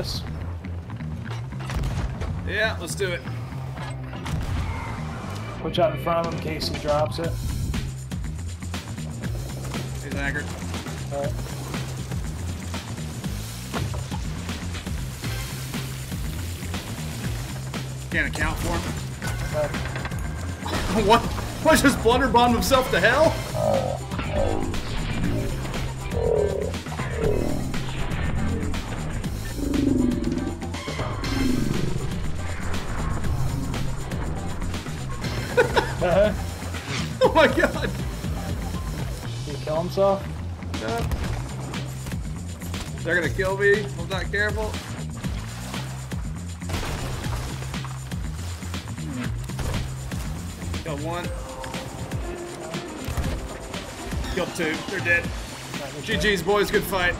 this? Yeah, let's do it. Watch out in front of him in case he drops it. He's anchored. Alright. Can't account for him. Alright. what? What just blunderbombed himself to hell? Uh-huh. Oh my god! Did he kill himself? Uh, They're gonna kill me if I'm not careful. Killed one. Killed two. They're dead. GG's, boys. Good fight.